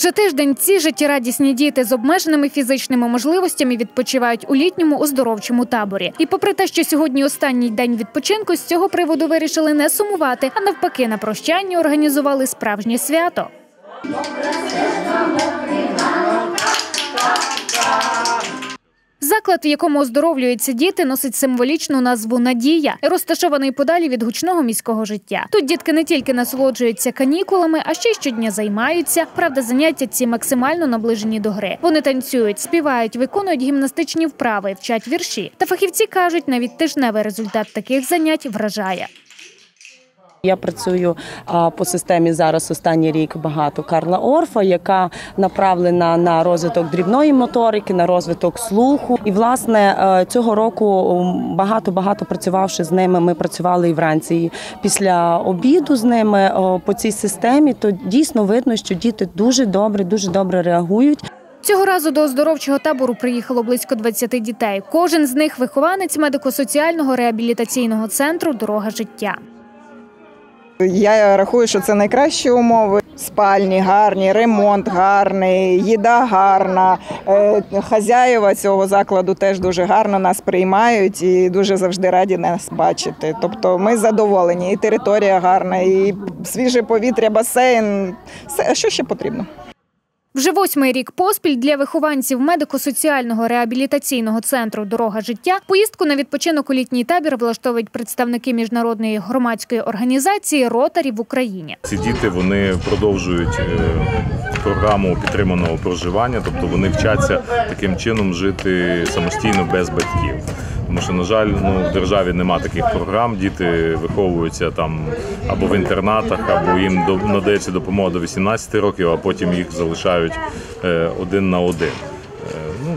Вже тиждень ці життєрадісні діти з обмеженими фізичними можливостями відпочивають у літньому оздоровчому таборі. І попри те, що сьогодні останній день відпочинку, з цього приводу вирішили не сумувати, а навпаки, на прощанні організували справжнє свято. Заклад, в якому оздоровлюються діти, носить символічну назву Надія розташований подалі від гучного міського життя. Тут дітки не тільки насолоджуються канікулами, а ще й щодня займаються. Правда, заняття ці максимально наближені до гри. Вони танцюють, співають, виконують гімнастичні вправи, вчать вірші. Та фахівці кажуть, навіть тижневий результат таких занять вражає. Я працюю по системі зараз останній рік багато Карла Орфа, яка направлена на розвиток дрібної моторики, на розвиток слуху. І власне е, цього року багато багато працювавши з ними. Ми працювали і вранці і після обіду з ними по цій системі. То дійсно видно, що діти дуже добре, дуже добре реагують. Цього разу до оздоровчого табору приїхало близько 20 дітей. Кожен з них вихованець медико-соціального реабілітаційного центру Дорога життя. Я рахую, що це найкращі умови. Спальні гарні, ремонт гарний, їда гарна. Е, Хазяєва цього закладу теж дуже гарно нас приймають і дуже завжди раді нас бачити. Тобто ми задоволені, і територія гарна, і свіже повітря, басейн. Все, що ще потрібно? Вже восьмий рік поспіль для вихованців медико-соціального реабілітаційного центру Дорога життя поїздку на відпочинок у літній табір влаштовують представники міжнародної громадської організації Ротарі в Україні. Ці діти вони продовжують е, програму підтриманого проживання, тобто вони вчаться таким чином жити самостійно без батьків. Тому що, на жаль, ну в державі нема таких програм. Діти виховуються там або в інтернатах, або їм до- надається допомога до 18 років, а потім їх залишають е, один на один. Е, Ну,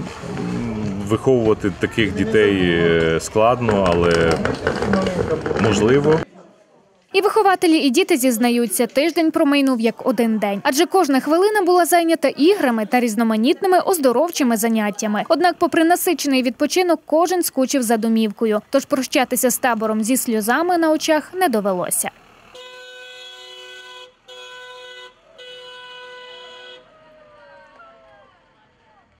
виховувати таких дітей е, складно, але можливо. І вихователі, і діти зізнаються, тиждень промайнув як один день, адже кожна хвилина була зайнята іграми та різноманітними оздоровчими заняттями. Однак, попри насичений відпочинок, кожен скучив за домівкою. Тож прощатися з табором зі сльозами на очах не довелося.